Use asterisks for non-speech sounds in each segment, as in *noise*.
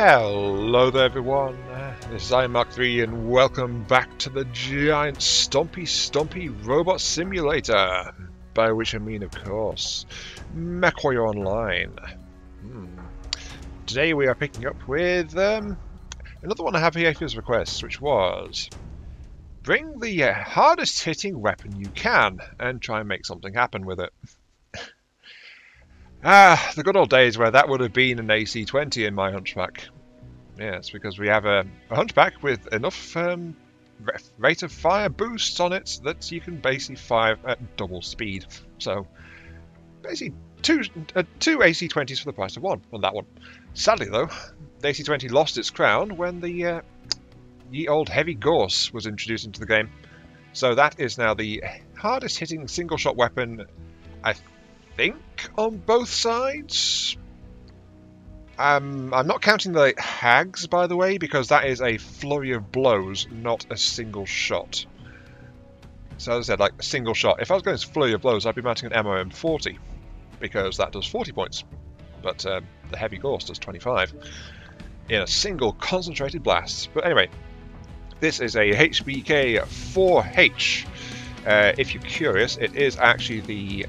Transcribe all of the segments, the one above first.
Hello there everyone, this is Aiyon Mark 3 and welcome back to the giant stompy stompy robot simulator. By which I mean of course, MechWarrior Online. Hmm. Today we are picking up with um, another one of Happy Aphia's requests, which was bring the uh, hardest hitting weapon you can and try and make something happen with it. Ah, the good old days where that would have been an AC-20 in my Hunchback. Yes, because we have a, a Hunchback with enough um, rate of fire boosts on it that you can basically fire at double speed. So, basically, two, uh, two AC-20s for the price of one on that one. Sadly, though, the AC-20 lost its crown when the uh, ye old Heavy Gauss was introduced into the game. So that is now the hardest hitting single-shot weapon, I think, on both sides. Um, I'm not counting the HAGs, by the way, because that is a flurry of blows, not a single shot. So as I said, like a single shot. If I was going to flurry of blows, I'd be mounting an MRM 40, because that does 40 points. But um, the heavy gauss does 25 in a single concentrated blast. But anyway, this is a HBK 4H. Uh, if you're curious, it is actually the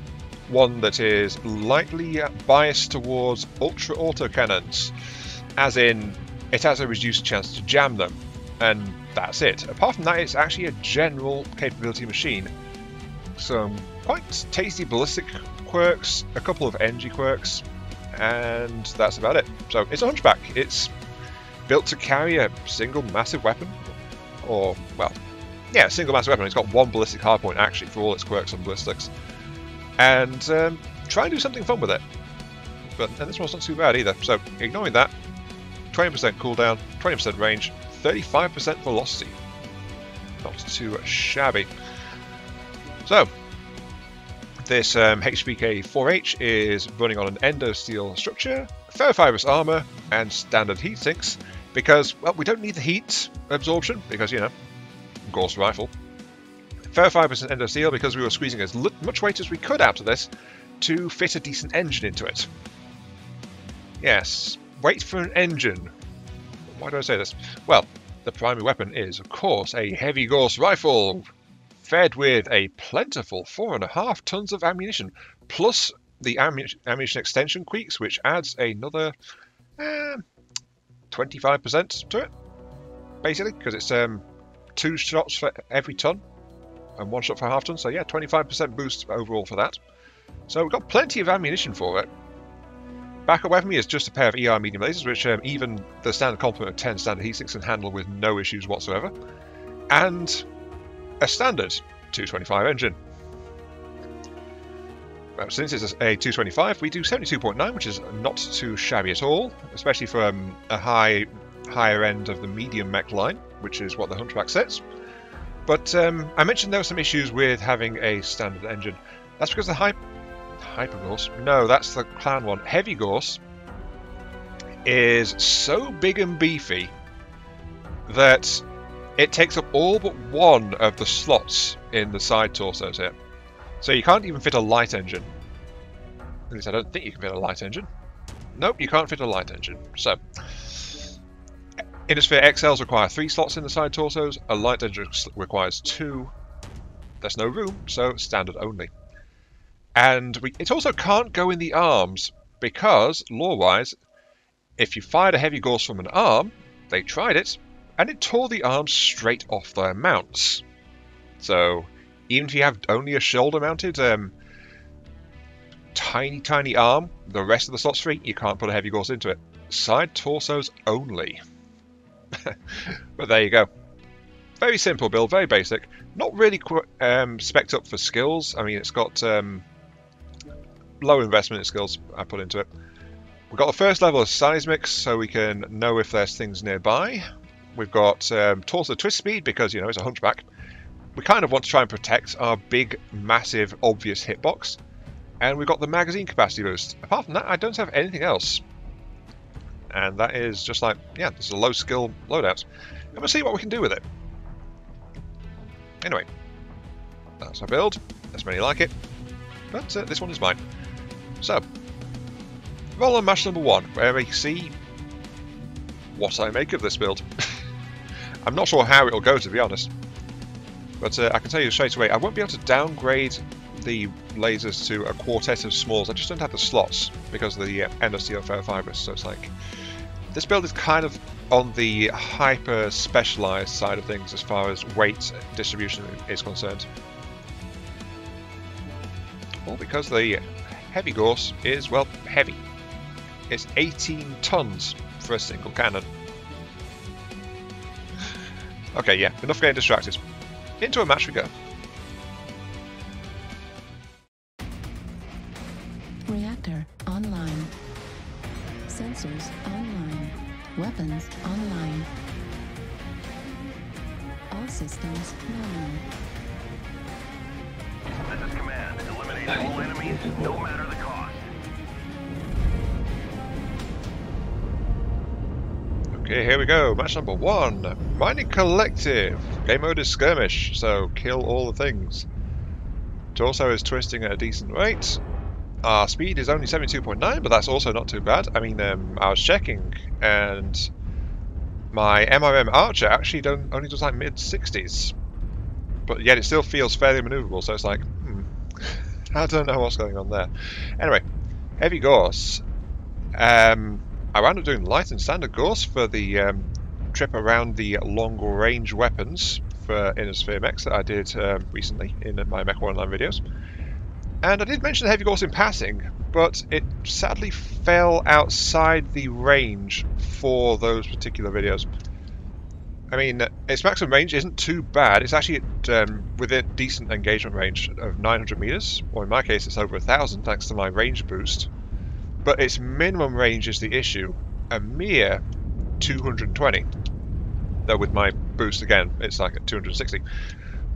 one that is lightly biased towards ultra autocannons, as in it has a reduced chance to jam them, and that's it. Apart from that, it's actually a general capability machine. Some quite tasty ballistic quirks, a couple of energy quirks, and that's about it. So it's a hunchback. It's built to carry a single massive weapon, or, well, yeah, single massive weapon. It's got one ballistic hardpoint actually for all its quirks and ballistics and um, try and do something fun with it. But and this one's not too bad either. So ignoring that, 20% cooldown, 20% range, 35% velocity. Not too shabby. So this um, HBK 4H is running on an endosteel structure, ferrofibrous armor, and standard heat sinks because well we don't need the heat absorption because you know Gauss rifle. Fair 5% endosteel because we were squeezing as much weight as we could out of this to fit a decent engine into it. Yes, wait for an engine. Why do I say this? Well, the primary weapon is, of course, a heavy gauss rifle, fed with a plentiful four and a half tons of ammunition, plus the ammunition extension quirks, which adds another 25% uh, to it, basically, because it's um, two shots for every ton and one shot for half ton. So yeah, 25% boost overall for that. So we've got plenty of ammunition for it. back Backup weapon is just a pair of ER medium lasers, which um, even the standard complement of 10 standard heat can handle with no issues whatsoever. And a standard 225 engine. Well, since it's a 225, we do 72.9, which is not too shabby at all, especially for um, a high, higher end of the medium mech line, which is what the Hunchback sets. But um, I mentioned there were some issues with having a standard engine. That's because the Hy Hyper Gauss, no, that's the clan one. Heavy Gauss is so big and beefy that it takes up all but one of the slots in the side torsos here. So you can't even fit a light engine. At least I don't think you can fit a light engine. Nope, you can't fit a light engine. So, Inner Sphere XLs require three slots in the side torsos, a light engine requires two. There's no room, so standard only. And we, it also can't go in the arms, because, law-wise, if you fired a heavy gauss from an arm, they tried it, and it tore the arms straight off their mounts. So, even if you have only a shoulder-mounted um, tiny, tiny arm, the rest of the slots free, you can't put a heavy gauss into it. Side torsos only. *laughs* but there you go. Very simple build, very basic. Not really um, spec up for skills. I mean, it's got um, low investment in skills I put into it. We've got the first level of seismics, so we can know if there's things nearby. We've got um, torso twist speed, because, you know, it's a hunchback. We kind of want to try and protect our big, massive, obvious hitbox. And we've got the magazine capacity boost. Apart from that, I don't have anything else and that is just like, yeah, this is a low skill loadout. And we'll see what we can do with it. Anyway, that's our build. There's many like it, but uh, this one is mine. So, roll on match number one, where we see what I make of this build. *laughs* I'm not sure how it'll go, to be honest. But uh, I can tell you straight away, I won't be able to downgrade the lasers to a quartet of smalls. I just don't have the slots because of the uh, NSTO ferrofibrous. So it's like this build is kind of on the hyper specialized side of things as far as weight distribution is concerned. All because the heavy gauss is well heavy. It's 18 tons for a single cannon. Okay, yeah, enough getting distracted. Into a match we go. Okay, here we go. Match number one. Mining Collective. Game mode is skirmish, so kill all the things. Torso is twisting at a decent rate. Our speed is only 72.9, but that's also not too bad. I mean, um, I was checking, and my MRM Archer actually don't, only does like mid 60s, but yet it still feels fairly maneuverable. So it's like, hmm, *laughs* I don't know what's going on there. Anyway, heavy gauss. Um, I wound up doing light and standard gauss for the um, trip around the long range weapons for Inner Sphere mechs that I did uh, recently in my Mech Online videos. And I did mention the heavy gauss in passing, but it sadly fell outside the range for those particular videos. I mean, its maximum range isn't too bad. It's actually at, um, within decent engagement range of 900 meters, or in my case, it's over a thousand thanks to my range boost. But its minimum range is the issue, a mere 220. Though with my boost again, it's like at 260.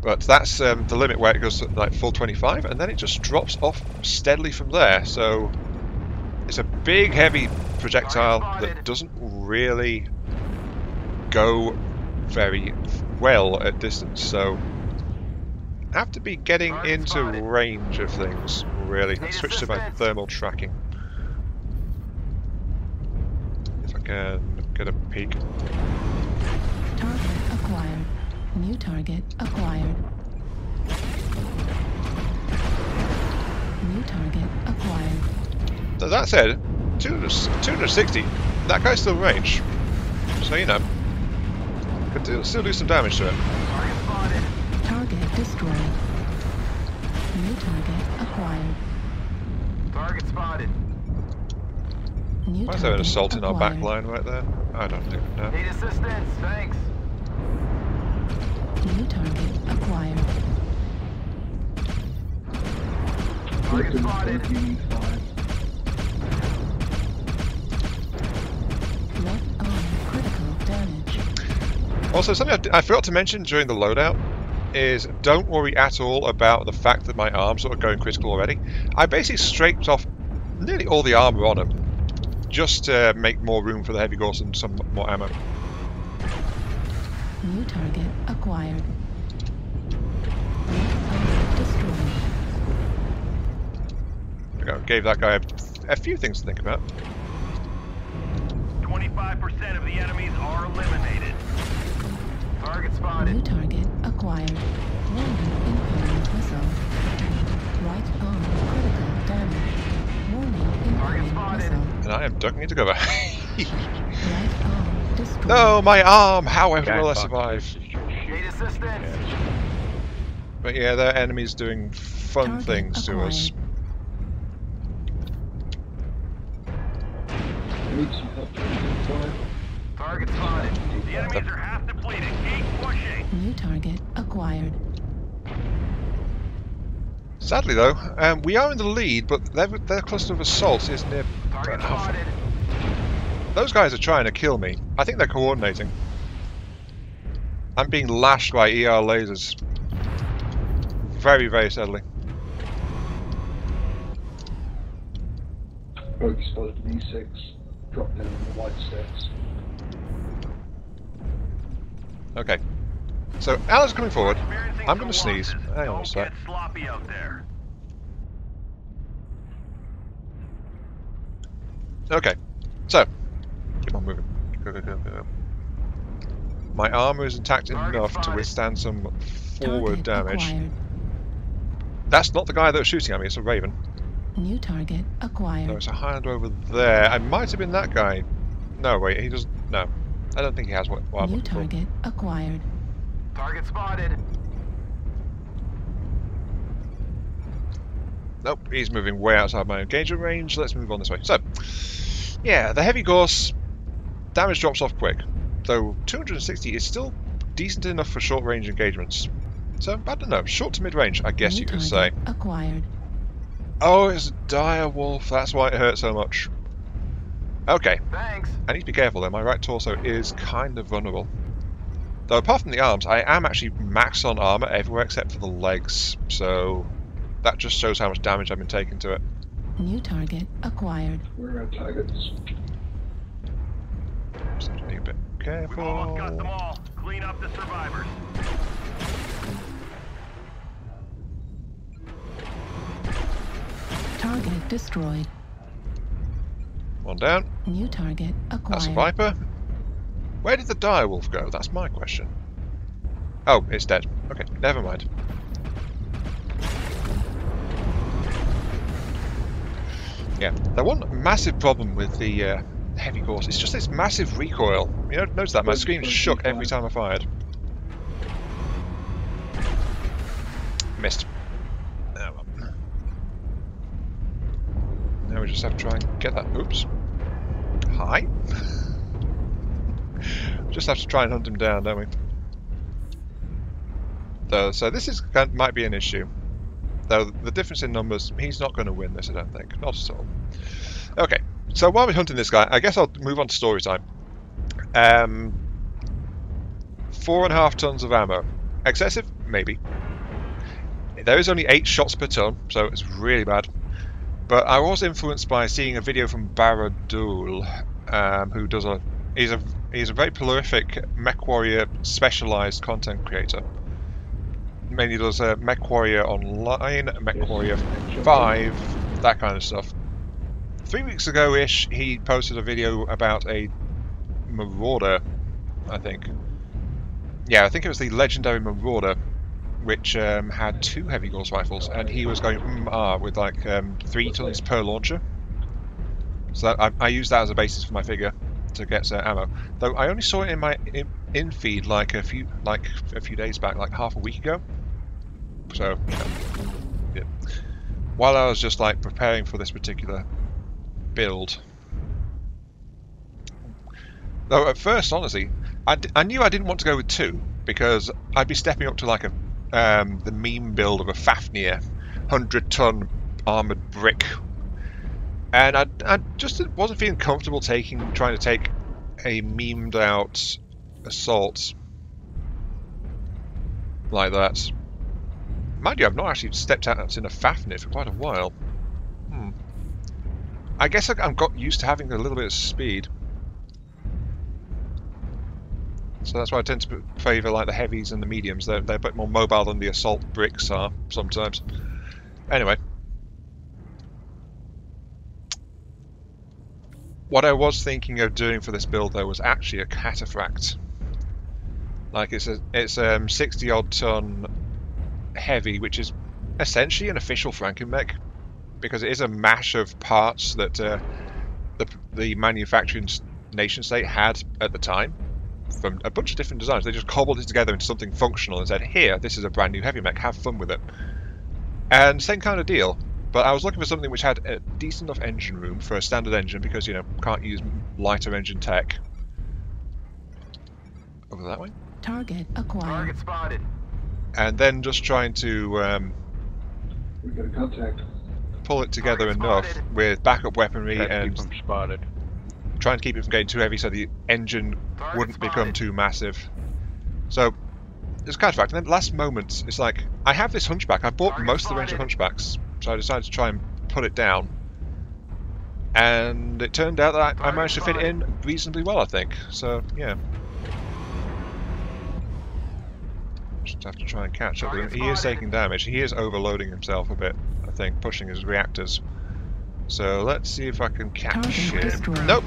But that's um, the limit where it goes to like full 25, and then it just drops off steadily from there. So it's a big, heavy projectile that doesn't really go very well at distance. So I have to be getting into range of things, really. Switch to my thermal tracking. If I can get a peek. Target acquired. New target acquired. New target acquired. So that said, 200 260, that guy's still range. So, you know, could do, still do some damage to it. Target destroyed. New target acquired. Target spotted. New Why is there an target assault in our back line right there? I don't even know. Need assistance. Thanks. New target acquired. Target spotted. Left arm critical damage. Also, something I, d- I forgot to mention during the loadout is don't worry at all about the fact that my arms are going critical already. I basically scraped off nearly all the armor on them just to make more room for the heavy gauss and some more ammo. New target acquired. Destroyed. I gave that guy a, a few things to think about. 25% of the enemies are eliminated. Target spotted. New target acquired. Warning And I am ducking into cover. *laughs* Right no, my arm! However Guy will I survive? Need. But yeah, their enemies doing fun Target things to us. Target spotted. The enemies are half depleted. Keep pushing. New target acquired. Sadly though, um, we are in the lead, but their, their cluster of assault is near... Those guys are trying to kill me. I think they're coordinating. I'm being lashed by ER lasers. Very, very steadily. Bogey spotted an E6, dropped down on the white steps. Okay. So, Alan's coming forward. I'm going to sneeze. Hang on a sec. sloppy out there. Okay. So, keep on moving. Go, go, go, go. My armor is intact enough to withstand some forward damage. acquired. That's not the guy that was shooting at me, it's a Raven. New target acquired. No, it's a Highlander over there. I might have been that guy. No, wait, he doesn't. No. I don't think he has what, what New target acquired. Target spotted. Nope, he's moving way outside my engagement range. Let's move on this way. So, yeah, the heavy gauss damage drops off quick, though 260 is still decent enough for short range engagements. So, I don't know, short to mid range, I guess New you could say. acquired. Oh, it's a dire wolf, that's why it hurts so much. Okay, Thanks. I need to be careful though, my right torso is kind of vulnerable. Though apart from the arms, I am actually max on armor everywhere except for the legs, so that just shows how much damage I've been taking to it. New target acquired. We're at targets. Just have to be a bit We've almost got them all. Clean up the survivors. Target destroyed. One down. New target acquired. That's a Viper. Where did the dire wolf go? That's my question. Oh, it's dead. Okay, never mind. Yeah, the one massive problem with the uh, heavy gauss is just this massive recoil. You know, notice that my screen shook every time I fired. Missed. Oh, well. Now we just have to try and get that. Oops. Hi. *laughs* just have to try and hunt him down, don't we? Though, so this is might be an issue. Though the difference in numbers, he's not going to win this, I don't think. Not at all. Okay, so while we're hunting this guy, I guess I'll move on to story time. Um, four and a half tons of ammo. Excessive? Maybe. There is only eight shots per ton, so it's really bad. But I was influenced by seeing a video from Baradul, um, who does a he's a he's a very prolific Mech Warrior specialized content creator. Mainly does uh, Mech Warrior Online, Mech Yes. Warrior Five, that kind of stuff. Three weeks ago-ish, he posted a video about a Marauder, I think. Yeah, I think it was the legendary Marauder, which um, had two heavy gauss rifles, and he was going ah with like um, three tons per launcher. So that, I, I used that as a basis for my figure to get uh, ammo. Though I only saw it in my in, in feed like a few like a few days back, like half a week ago. So yeah. While I was just like preparing for this particular build. Though at first, honestly, I, I knew I didn't want to go with two because I'd be stepping up to like a um, the meme build of a Fafnir, hundred ton armored brick, and I, I just wasn't feeling comfortable taking trying to take a memed out assault like that. Mind you, I've not actually stepped out in a Fafnir for quite a while. Hmm. I guess I've got used to having a little bit of speed. So that's why I tend to favour like the heavies and the mediums. They're, they're a bit more mobile than the assault bricks are sometimes. Anyway. What I was thinking of doing for this build though was actually a cataphract. Like it's a it's um 60 odd ton heavy, which is essentially an official Frankenmech because it is a mash of parts that uh, the the manufacturing nation state had at the time from a bunch of different designs. They just cobbled it together into something functional and said, "Here, this is a brand new heavy mech. Have fun with it." And same kind of deal. But I was looking for something which had a decent enough engine room for a standard engine because you know can't use lighter engine tech. Over that way. Target acquired. Target spotted. And then just trying to um, We got a contact. pull it together Target enough spotted. with backup weaponry Can't and keep 'em spotted. trying to keep it from getting too heavy so the engine Target wouldn't become too massive. So it's kind of fact. And then last moment, it's like I have this hunchback. I've bought Target most of the range of hunchbacks, so I decided to try and put it down. And it turned out that I, I managed to fit in reasonably well, I think. So yeah. Just have to try and catch up with him. He is taking damage. He is overloading himself a bit, I think, pushing his reactors. So let's see if I can catch him. Nope.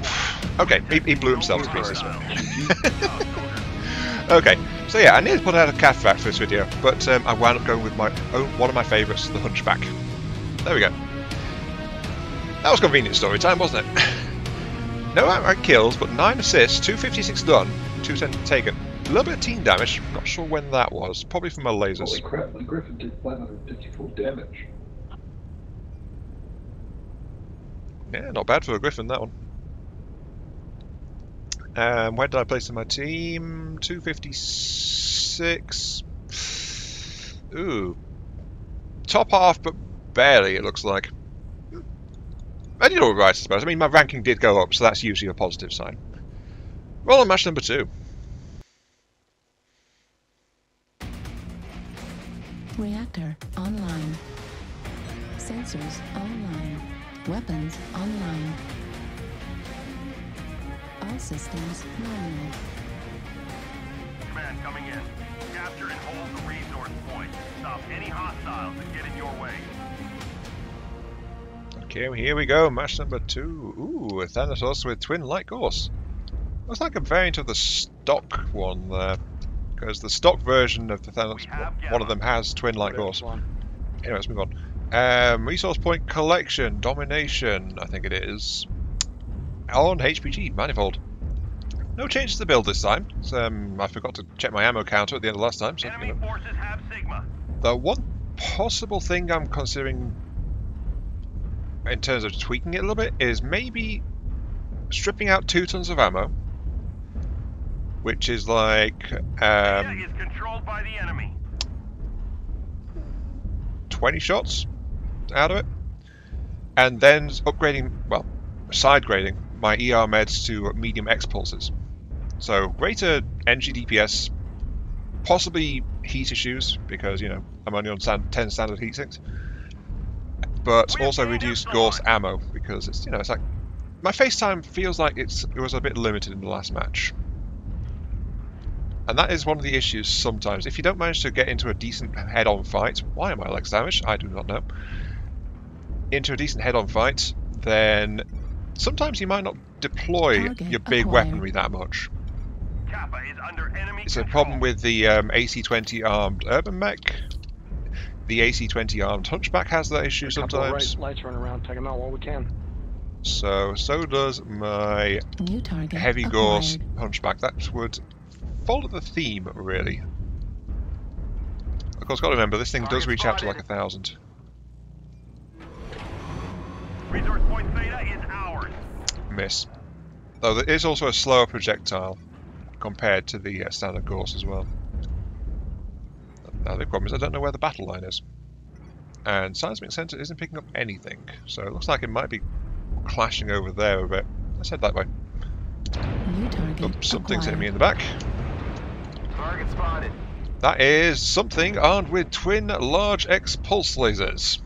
Okay, he, he blew himself to pieces. *laughs* okay, so yeah, I nearly put out a cat fact for this video, but um, I wound up going with my own, one of my favourites, the Hunchback. There we go. That was convenient story time, wasn't it? *laughs* no outright kills, but 9 assists, 256 done, 210 taken. A little bit of team damage, not sure when that was, probably from my lasers. Holy crap, the Griffin did 554 damage. Yeah, not bad for a Griffin, that one. Um, where did I place in my team? 256. Ooh. Top half, but barely, it looks like. I did alright, I suppose. I mean, my ranking did go up, so that's usually a positive sign. Roll on match number two. Reactor online. Sensors online. Weapons online. All systems nominal. Command coming in. Capture and hold the resource point. Stop any hostiles that get in your way. Okay, here we go. Match number two. Ooh, a Thanatos with twin light gauss. Looks like a variant of the stock one there. Because the stock version of the Thanatos, one of them has twin light gauss. Anyway, let's move on. Um, resource point collection, domination, I think it is. On HPG, manifold. No change to the build this time. Um, I forgot to check my ammo counter at the end of last time. So, you know. forces have Sigma. The one possible thing I'm considering in terms of tweaking it a little bit is maybe stripping out two tons of ammo, which is like um, is controlled by the enemy. 20 shots out of it, and then upgrading, well, side grading my ER meds to medium X pulses. So greater energy DPS, possibly heat issues because you know I'm only on 10 standard heat sinks, but also gained reduced epsilon. Gauss ammo because it's you know it's like my face time feels like it's it was a bit limited in the last match. And that is one of the issues sometimes. If you don't manage to get into a decent head-on fight, why am I legs damaged? I do not know. Into a decent head-on fight, then sometimes you might not deploy Target your big acquired. weaponry that much. Kappa is under enemy It's a problem with the um, AC-20 armed urban mech. The AC-20 armed hunchback has that issue A couple of sometimes. right lights running around, take them out while we can. So so does my New target heavy acquired. gauss hunchback. That would follow the theme really. Of course, got to remember this thing does Target reach out to like a thousand. Resource point Theta is ours. Miss. Though there is also a slower projectile compared to the uh, standard gauss as well. Now the problem is I don't know where the battle line is. And Seismic Sensor isn't picking up anything, so it looks like it might be clashing over there a bit. Let's head that way. New target Oh, something's hitting me in the back. Target spotted. That is something armed with twin large X pulse lasers.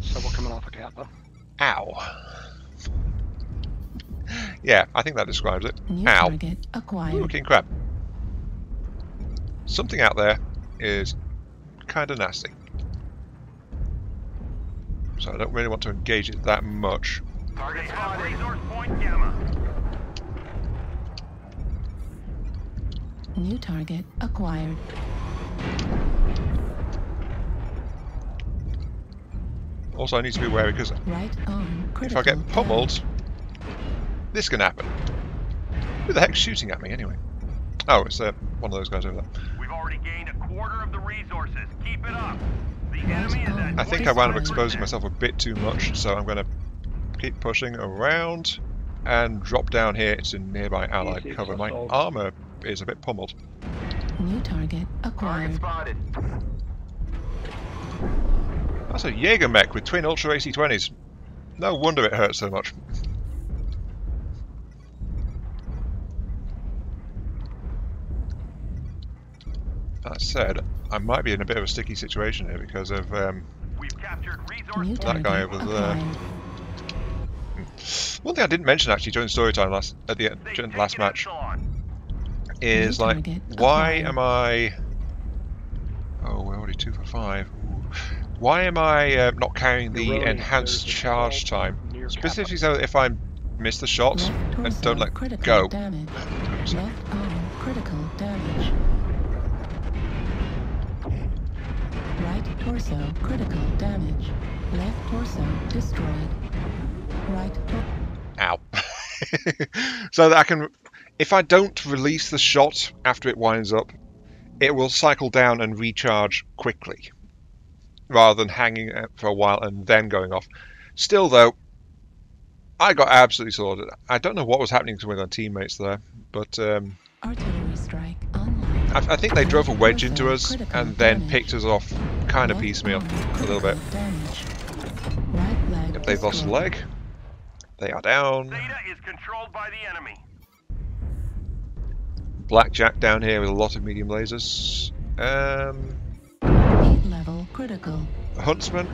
Several coming off a Kappa. Ow. Yeah, I think that describes it. New Ow. target acquired. Ooh, king crab. Something out there is kind of nasty. So I don't really want to engage it that much. Target spotted. Resource point Gamma. New target acquired. Also, I need to be wary because Right on if. I get down. pummeled, this can happen. Who the heck's shooting at me anyway? Oh, it's uh, one of those guys over there. We've already gained a quarter of the resources. Keep it up. The enemy is at I think I wound up exposing myself a bit too much, so I'm going to keep pushing around and drop down here into nearby allied cover. My armor is a bit pummeled. New target Target acquired. spotted. That's a Jaeger mech with twin Ultra AC-20s. No wonder it hurts so much. That said, I might be in a bit of a sticky situation here because of um, We've captured resource That guy over there. acquired. one thing I didn't mention actually during story time last at the end, during the last match is like why acquired. am I? Oh, we're already two for five. Ooh. Why am I uh, not carrying the really- enhanced charge wall time? Specifically so if I miss the shots and don't let critical go. damage. Left torso critical damage. Left torso destroyed. Right. Ow. *laughs* so that I can, if I don't release the shot after it winds up, it will cycle down and recharge quickly, rather than hanging out for a while and then going off. Still, though, I got absolutely sorted. I don't know what was happening to my teammates there, but um, Artillery strike online. I, I think they drove a wedge into us and then picked us off kind of piecemeal a little bit. Damage. If they've lost a leg, they are down. Zeta is controlled by the enemy. Blackjack down here with a lot of medium lasers. Um, Heat level critical. Huntsman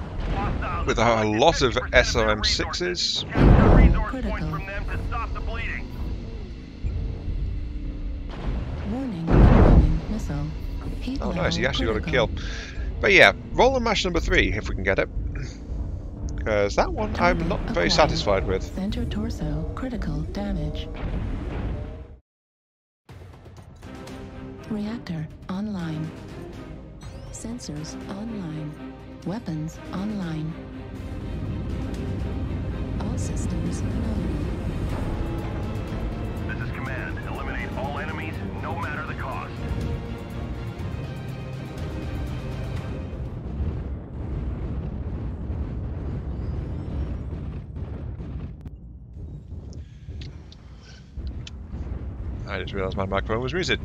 with a, a lot of 50% their SRM6s. resources. Capture resource Critical. points from them to stop the bleeding. Warning incoming missile. Heat Oh, nice, he actually got a kill. But yeah, roll on mash number three if we can get it. Because that one I'm not very Acquired. satisfied with. Center torso critical damage. Reactor online. Sensors online. Weapons online. All systems known. Realised my microphone was muted.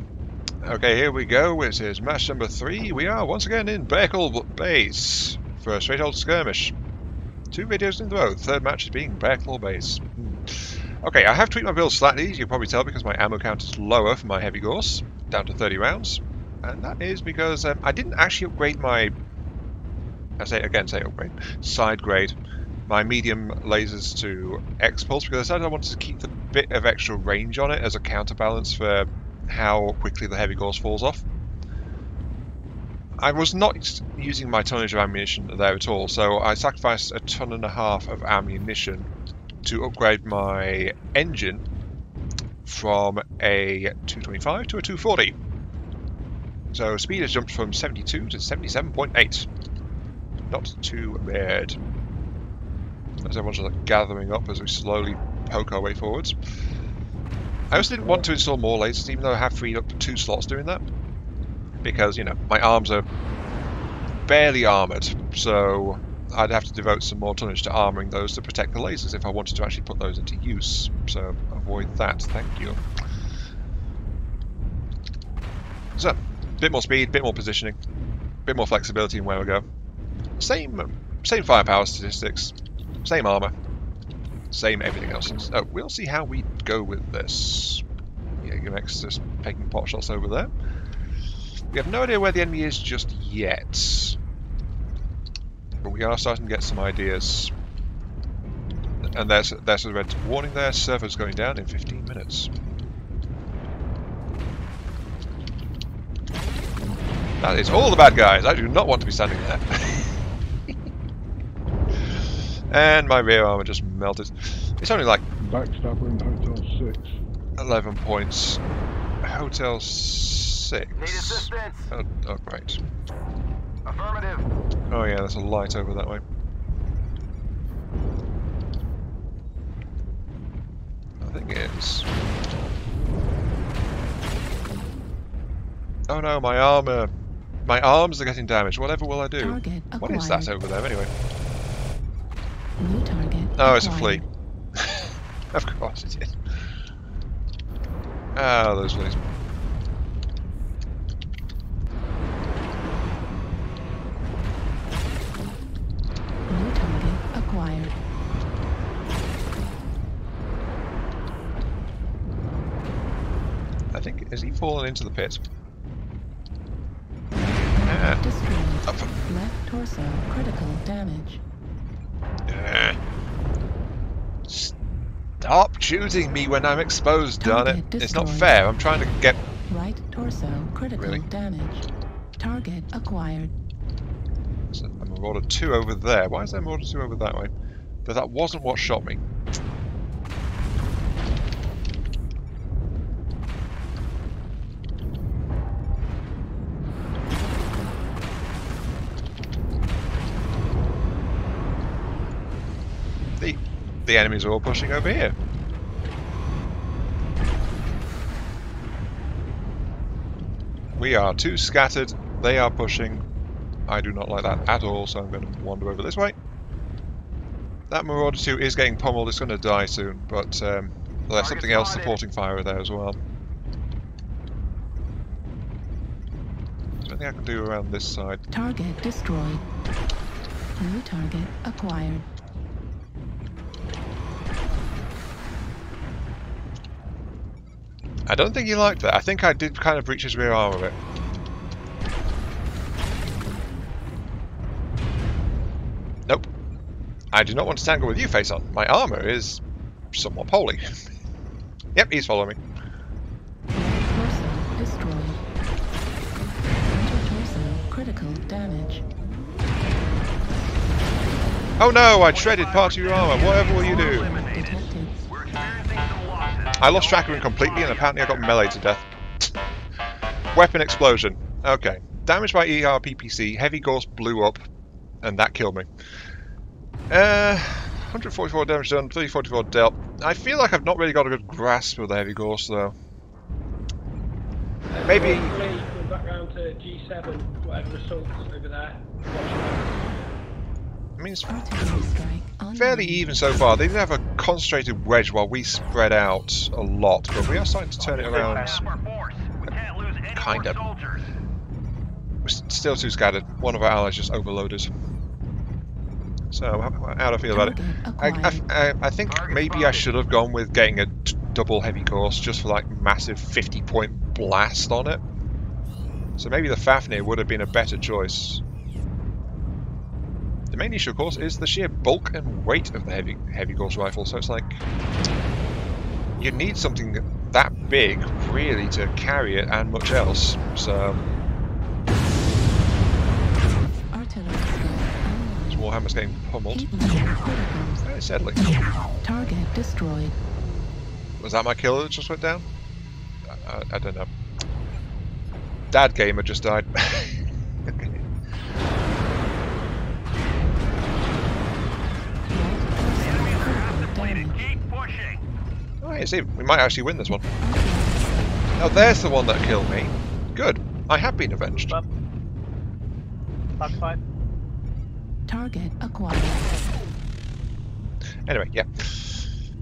Okay, here we go. It is match number three. We are once again in Berkel Base for a straight old skirmish. Two videos in a row. Third match is being Berkel Base. Hmm. Okay, I have tweaked my build slightly, as you can probably tell, because my ammo count is lower for my heavy gauss, down to 30 rounds. And that is because um, I didn't actually upgrade my... I say again, say upgrade. Side grade my medium lasers to X pulse because I decided I wanted to keep the bit of extra range on it as a counterbalance for how quickly the heavy gauss falls off. I was not using my tonnage of ammunition there at all, so I sacrificed a ton and a half of ammunition to upgrade my engine from a 225 to a 240. So speed has jumped from 72 to 77.8. Not too bad as everyone's like gathering up as we slowly poke our way forwards. I also didn't want to install more lasers, even though I have freed up two slots doing that. Because, you know, my arms are barely armoured, so I'd have to devote some more tonnage to armouring those to protect the lasers if I wanted to actually put those into use. So avoid that, thank you. So, bit more speed, bit more positioning, bit more flexibility in where we go. Same, same firepower statistics, same armor. Same everything else. So oh, we'll see how we go with this. Yeah, Gimex just taking pot shots over there. We have no idea where the enemy is just yet. But we are starting to get some ideas. And there's there's a red warning there, server's going down in 15 minutes. That is all the bad guys. I do not want to be standing there. *laughs* and my rear armor just melted. It's only like Backstabber in Hotel 6. 11 points. Hotel 6. Need assistance. Oh, oh, great. Affirmative. Oh yeah, there's a light over that way. I think it is. Oh no, my armor. My arms are getting damaged. Whatever will I do? Target What is that over there anyway? New target. Oh, it's a flea. *laughs* of course it is. Ah, those fleas. New target acquired. I think has he fallen into the pit? Target destroyed. Left torso critical damage. Stop shooting me when I'm exposed, darn it. Target It's not fair. I'm trying to get. Right torso critical Really? damage. Target acquired. I'm a order two over there. Why is there order two over that way? But that wasn't what shot me. The enemies are all pushing over here. We are too scattered. They are pushing. I do not like that at all, so I'm going to wander over this way. That Marauder 2 is getting pummeled. It's going to die soon, but um, there's something else supporting fire there as well. Is there anything I can do around this side? Target destroyed. New target acquired. I don't think he liked that. I think I did kind of breach his rear arm a bit. Nope. I do not want to tangle with you, face on. My armor is somewhat poly. *laughs* yep, he's following me. Critical damage. Oh no, I shredded part of your armor. Whatever will you do? I lost track of him completely, and apparently I got melee to death. Weapon explosion. Okay. Damage by ER PPC. Heavy Gauss blew up, and that killed me. Uh, 144 damage done, 344 dealt. I feel like I've not really got a good grasp of the Heavy Gauss, though. Maybe. Back round to G7, whatever over there. I mean, it's Artillery strike online. fairly even so far. They did have a concentrated wedge while we spread out a lot, but we are starting to turn it around. Back up our force. We can't lose any Kind of. soldiers. We're still too scattered. One of our allies just overloaded. So, how, how do I feel about it? I. I, I, I think maybe I should have gone with getting a double heavy gauss just for like massive 50 point blast on it. So maybe the Fafnir would have been a better choice. The main issue, of gauss, is the sheer bulk and weight of the heavy heavy course rifle. So it's like you need something that big really to carry it and much else. So online. Warhammer's getting pummeled Heat level critical. very sadly. Target destroyed. Was that my killer that just went down? I, I, I don't know. Dad gamer just died. *laughs* you see, we might actually win this one. Now there's the one that killed me. Good. I have been avenged. Classified. Target acquired. Anyway, yeah.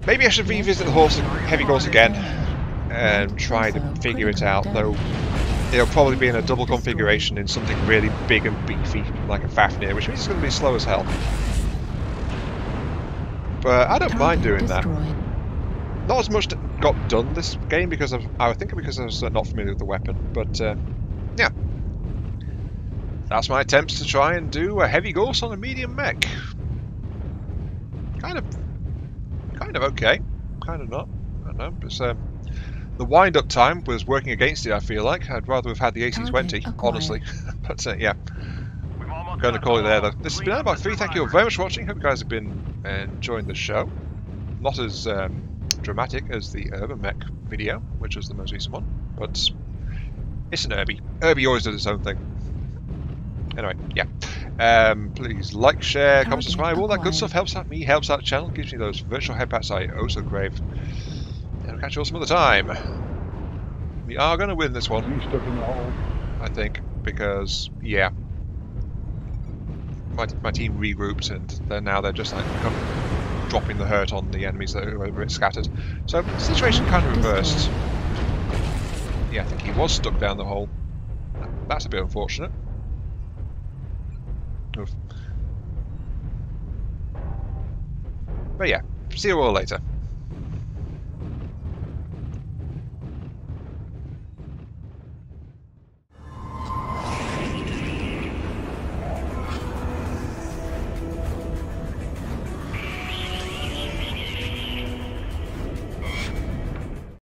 Maybe I should revisit the horse, heavy horse again and try to figure it out. Though it'll probably be in a double configuration in something really big and beefy like a Fafnir, which means it's going to be slow as hell. But I don't mind Target doing that. Destroyed. Not as much that got done this game because of I think because I was uh, not familiar with the weapon, but uh, yeah, that's my attempts to try and do a heavy gauss on a medium mech. Kind of, kind of okay, kind of not. I don't know. But, um, the wind-up time was working against it. I feel like I'd rather have had the AC20, Target honestly. *laughs* but uh, yeah, We've I'm going to call it there though. This has been up about three. Thank you all very much for watching. Hope you guys have been enjoying the show. Not as um, dramatic as the Urban Mech video, which was the most recent one, but it's an Urbie. Urbie always does its own thing. Anyway, yeah. Um, please like, share, comment, Target subscribe. All that good stuff helps out me, helps out the channel, gives me those virtual headpats I oh so crave. And I'll catch you all some other time. We are going to win this one. You stuck in the hole. I think, because yeah, my, my team regrouped and they're now they're just like kind of dropping the hurt on the enemies that are over it scattered. So situation kind of reversed. Yeah, I think he was stuck down the hole. That's a bit unfortunate. Oof. But yeah, see you all later.